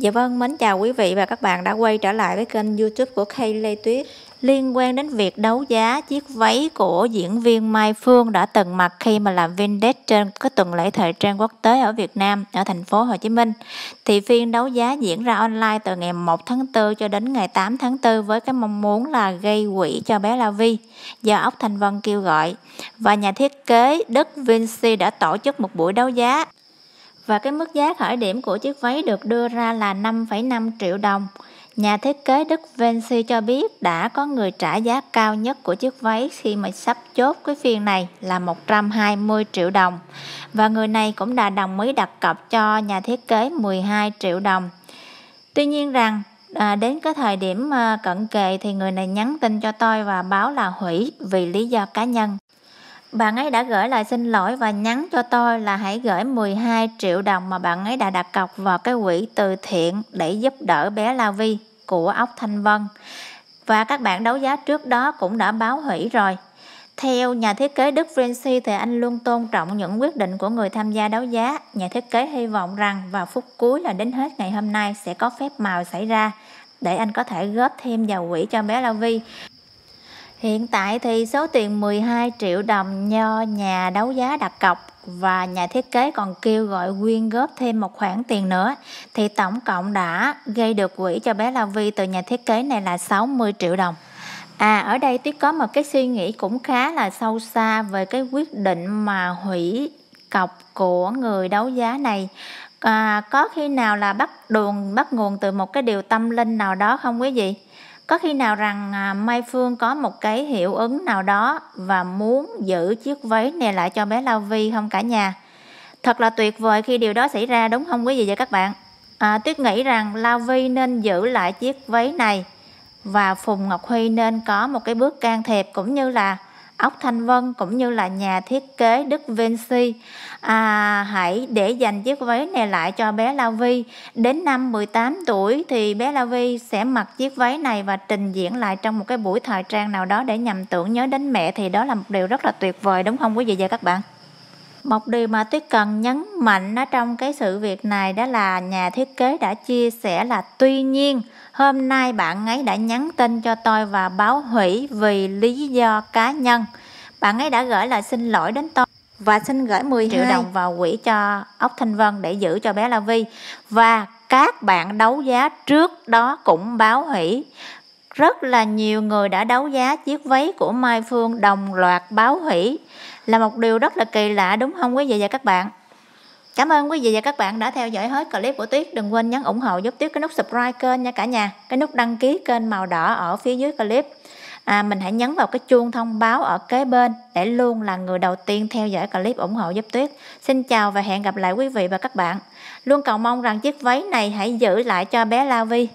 Dạ vâng, mến chào quý vị và các bạn đã quay trở lại với kênh youtube của Kay Lê Tuyết. Liên quan đến việc đấu giá chiếc váy của diễn viên Mai Phương đã từng mặc khi mà làm Vintage trên cái tuần lễ thời trang quốc tế ở Việt Nam, ở thành phố Hồ Chí Minh. Thì phiên đấu giá diễn ra online từ ngày 1 tháng 4 cho đến ngày 8 tháng 4 với cái mong muốn là gây quỹ cho bé La Vi. Do Ốc Thanh Vân kêu gọi. Và nhà thiết kế Đức Vinci đã tổ chức một buổi đấu giá và cái mức giá khởi điểm của chiếc váy được đưa ra là 5,5 triệu đồng. Nhà thiết kế Đức Vinci cho biết đã có người trả giá cao nhất của chiếc váy khi mà sắp chốt cái phiên này là 120 triệu đồng. Và người này cũng đã đồng ý đặt cọc cho nhà thiết kế 12 triệu đồng. Tuy nhiên rằng à, đến cái thời điểm à, cận kề thì người này nhắn tin cho tôi và báo là hủy vì lý do cá nhân. Bạn ấy đã gửi lời xin lỗi và nhắn cho tôi là hãy gửi 12 triệu đồng mà bạn ấy đã đặt cọc vào cái quỹ từ thiện để giúp đỡ bé La Vi của ốc Thanh Vân. Và các bạn đấu giá trước đó cũng đã báo hủy rồi. Theo nhà thiết kế Đức Vinci thì anh luôn tôn trọng những quyết định của người tham gia đấu giá. Nhà thiết kế hy vọng rằng vào phút cuối là đến hết ngày hôm nay sẽ có phép màu xảy ra để anh có thể góp thêm vào quỹ cho bé La Vi. Hiện tại thì số tiền 12 triệu đồng do nhà đấu giá đặt cọc và nhà thiết kế còn kêu gọi quyên góp thêm một khoản tiền nữa thì tổng cộng đã gây được quỹ cho bé La Vi từ nhà thiết kế này là 60 triệu đồng. À ở đây Tuyết có một cái suy nghĩ cũng khá là sâu xa về cái quyết định mà hủy cọc của người đấu giá này à, có khi nào là bắt đường bắt nguồn từ một cái điều tâm linh nào đó không quý vị? Có khi nào rằng à, Mai Phương có một cái hiệu ứng nào đó và muốn giữ chiếc váy này lại cho bé La Vi không cả nhà? Thật là tuyệt vời khi điều đó xảy ra đúng không quý vị và các bạn? À, Tuyết nghĩ rằng La Vi nên giữ lại chiếc váy này và Phùng Ngọc Huy nên có một cái bước can thiệp cũng như là ốc Thanh Vân cũng như là nhà thiết kế Đức Vinci. À, hãy để dành chiếc váy này lại cho bé La Vi. Đến năm 18 tuổi thì bé La Vi sẽ mặc chiếc váy này và trình diễn lại trong một cái buổi thời trang nào đó để nhằm tưởng nhớ đến mẹ. Thì đó là một điều rất là tuyệt vời đúng không quý vị và các bạn? Một điều mà tuyết cần nhấn mạnh ở trong cái sự việc này đó là nhà thiết kế đã chia sẻ là tuy nhiên hôm nay bạn ấy đã nhắn tin cho tôi và báo hủy vì lý do cá nhân. Bạn ấy đã gửi lại xin lỗi đến tôi và xin gửi 10 triệu đồng vào quỹ cho ốc Thanh Vân để giữ cho bé La Vi. Và các bạn đấu giá trước đó cũng báo hủy rất là nhiều người đã đấu giá chiếc váy của Mai Phương đồng loạt báo hủy là một điều rất là kỳ lạ đúng không quý vị và các bạn Cảm ơn quý vị và các bạn đã theo dõi hết clip của Tuyết. Đừng quên nhấn ủng hộ giúp Tuyết cái nút subscribe kênh nha cả nhà. Cái nút đăng ký kênh màu đỏ ở phía dưới clip. À, mình hãy nhấn vào cái chuông thông báo ở kế bên để luôn là người đầu tiên theo dõi clip ủng hộ giúp Tuyết. Xin chào và hẹn gặp lại quý vị và các bạn. Luôn cầu mong rằng chiếc váy này hãy giữ lại cho bé La Vi.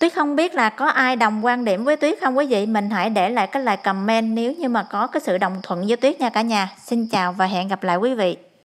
Tuyết không biết là có ai đồng quan điểm với Tuyết không? Quý vị, Mình hãy để lại cái lời comment nếu như mà có cái sự đồng thuận với Tuyết nha cả nhà. Xin chào và hẹn gặp lại quý vị.